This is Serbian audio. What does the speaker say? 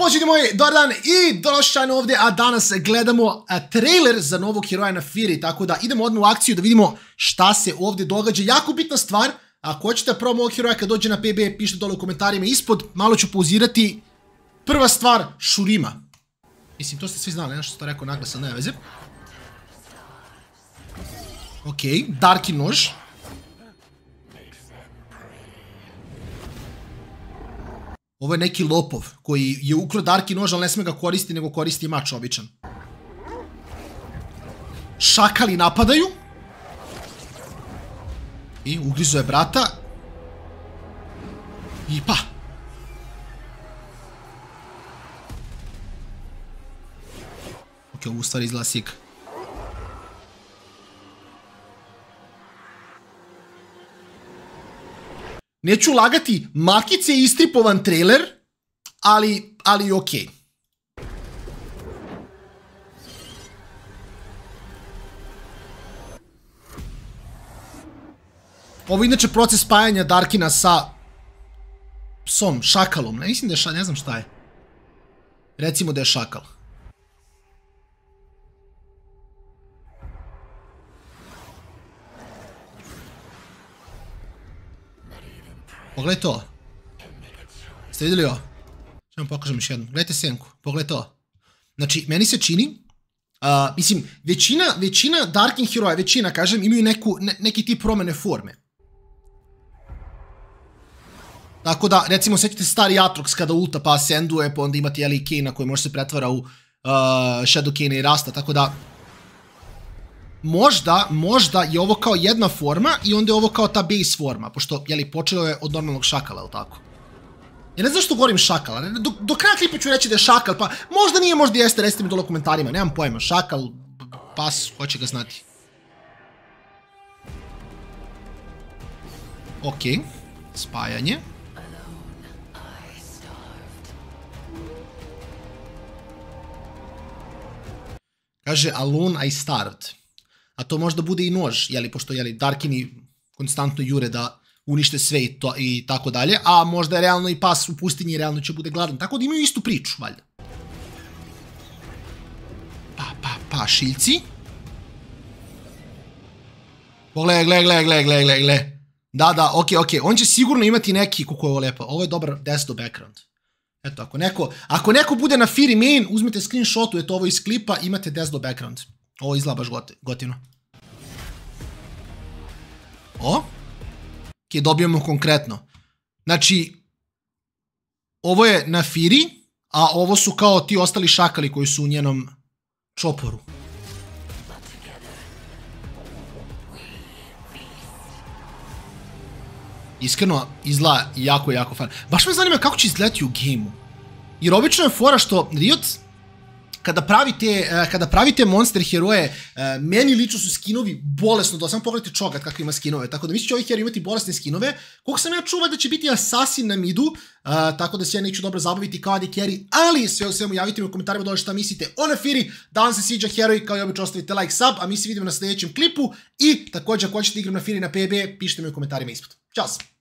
Pođite moji, dobar dan i došćajno ovdje, a danas gledamo a, trailer za novog heroja na Firi, tako da idemo odmah u akciju da vidimo šta se ovdje događa. Jako bitna stvar, ako hoćete promo ovog heroja kad dođe na PB, pišite dole u komentarima ispod, malo ću pauzirati. Prva stvar, Shurima. Mislim, to ste svi znali, nešto što rekao naglasan, nema veze. Ok, Darki nož. Ovo je neki lopov koji je ukro Darki nož, ali ne sme ga koristi, nego koristi mač običan. Šakali napadaju. I ugrizo je brata. I pa. Ok, ovo u izgleda sik. Neću lagati, Makice je istripovan trailer, ali, ali okej. Okay. Ovo je inače proces spajanja Darkina sa psom, šakalom. Ne mislim da je šakal, ne znam šta je. Recimo da je šakal. Pogledaj to. Ste vidjeli ovo? Što vam pokažem još jednom. Gledajte senku. Pogledaj to. Znači, meni se čini, uh, mislim, većina, većina Darkin heroja, većina, kažem, imaju neku, ne, neki tip promene forme. Tako da, recimo, sećate stari Atrox kada ulta pa ascenduje, pa onda imate Eli Kane koji može se pretvara u uh, Shadow Kane i Rasta, tako da možda, možda je ovo kao jedna forma i onda je ovo kao ta base forma, pošto, jeli, počeo je od normalnog šakala, ili tako? Ja ne znam što govorim šakala, do, do kraja klipa ću reći da je šakal, pa možda nije, možda jeste, recite mi dole u komentarima, nemam pojma, šakal, pas, hoće ga znati. Ok, spajanje. Kaže, alone I starved a to možda bude i nož, jeli, pošto jeli, Darkini konstantno jure da unište sve i, to, i tako dalje, a možda je realno i pas u pustinji realno će bude gladan. Tako da imaju istu priču, valjda. Pa, pa, pa, šiljci. Pogle, gle, gle, gle, gle, gle, gle. Da, da, okej, okay, okej. Okay. On će sigurno imati neki, kako je ovo lepo. Ovo je dobar desktop background. Eto, ako neko, ako neko bude na Fury main, uzmite screenshotu, eto ovo iz klipa, imate desktop background. Ovo izgleda baš gotivno. O? Kje dobijemo konkretno. Znači, ovo je na Firi, a ovo su kao ti ostali šakali koji su u njenom čoporu. Iskreno, izgleda jako, jako fan. Baš me zanima kako će izgledati u gejmu. Jer obično je fora što Riot kada pravite, eh, kada pravite monster heroje, eh, meni lično su skinovi bolesno, da samo pogledajte čogat kako ima skinove, tako da mislim će ovih heroja imati bolesne skinove, koliko sam ja čuva da će biti asasin na midu, uh, tako da se ja neću dobro zabaviti kao Adi Carry, ali sve o svemu javite mi u komentarima dole šta mislite o Nefiri, da vam se sviđa heroj, kao i obično ostavite like, sub, a mi se vidimo na sljedećem klipu. I također ako hoćete igram na Firi na PB, pišite mi u komentarima ispod. Ćao!